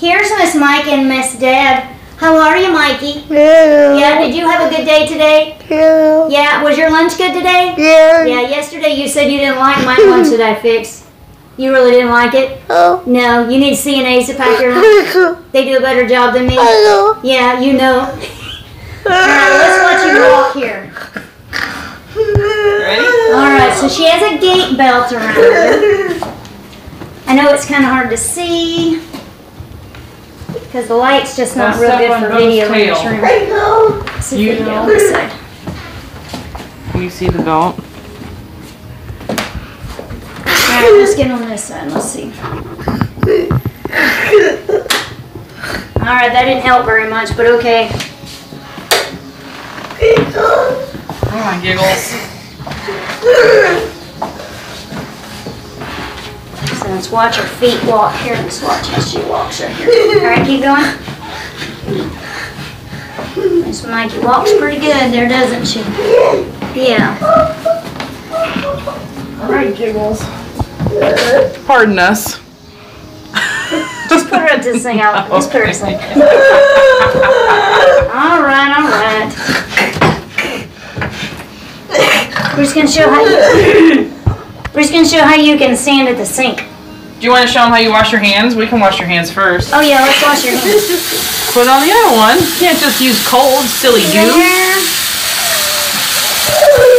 Here's Miss Mike and Miss Deb. How are you, Mikey? Yeah, Yeah, did you have a good day today? Yeah. Yeah, was your lunch good today? Yeah. Yeah, yesterday you said you didn't like my lunch that I fixed. You really didn't like it? Oh. No, you need CNAs to pack your lunch. They do a better job than me. know. Yeah, you know. Alright, let's watch you walk here. Ready? Alright, so she has a gait belt around her. I know it's kind of hard to see because the light's just not Don't real good for Bo's video in this tail. room. I know. See You- video on this side. Can you see the belt? Alright, let's get on this side. Let's see. Alright, that didn't help very much, but okay. Come on, giggles. So let's watch her feet walk here. Let's watch how she walks right here. Alright, keep going. Miss Mikey walks pretty good there, doesn't she? Yeah. All right, giggles. Pardon us. Just put her up this thing out. Just put her to sing. Alright, alright. We're just gonna show how you We're just gonna show how you can stand at the sink. Do you want to show them how you wash your hands? We can wash your hands first. Oh yeah, let's wash your hands. Put on the other one. You can't just use cold, silly you. There.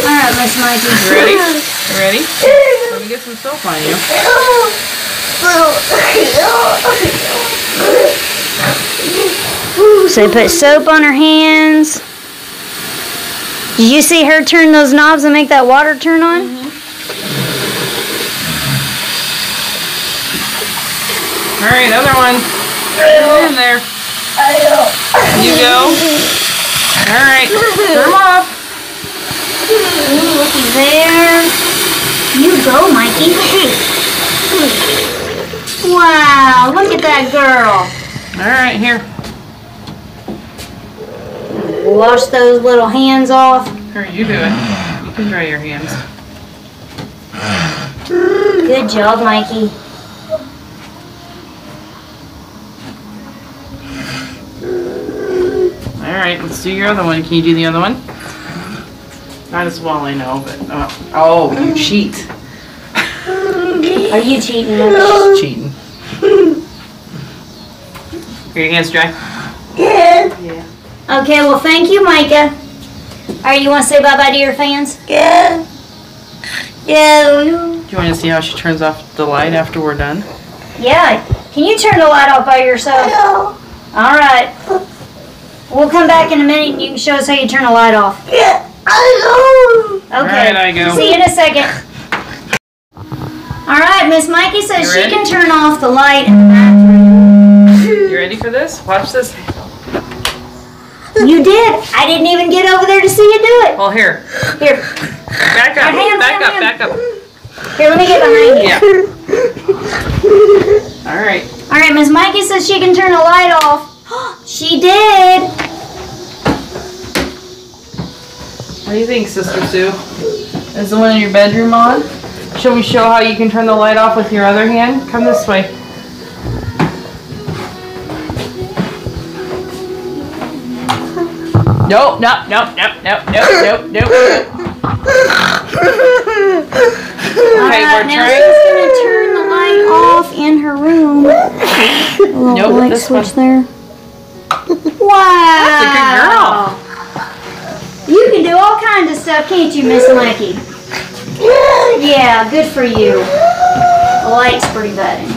Alright, Miss Mikey. You ready? You ready? Let me get some soap on you. So they put soap on her hands. Did you see her turn those knobs and make that water turn on? All right, other one. Get in there. You go. All right, turn off. Ooh, looky there. You go, Mikey. Wow, look at that girl. All right, here. Wash those little hands off. Here, you do it. You can dry your hands. Good job, Mikey. All right, let's do your other one. Can you do the other one? Not as well, I know, but uh, oh, you cheat. Are you cheating? Mitch? She's cheating. Are your hands dry? Yeah. Okay, well, thank you, Micah. All right, you want to say bye-bye to your fans? Yeah. Yeah. Do you want to see how she turns off the light after we're done? Yeah. Can you turn the light off by yourself? No. All right. We'll come back in a minute and you can show us how you turn the light off. Yeah. I know. Okay. right, I go. See you in a second. All right, Miss Mikey says You she ready? can turn off the light in the bathroom. You ready for this? Watch this. You did. I didn't even get over there to see you do it. Well, here. Here, Back up. Back up. Back up. here. Let me get behind you. Yeah. All right. All right, Miss Mikey says she can turn the light off. she did. What do you think, Sister Sue? Is the one in your bedroom on? Shall we show how you can turn the light off with your other hand? Come this way. Nope, nope, nope, nope, nope, nope, nope, nope. okay, we're now trying. She's gonna turn the light off in her room. A little nope, light switch one. there. Wow. That's a good girl. You can do all kinds of stuff, can't you, Miss Mikey? Yeah, good for you. The light's pretty bad in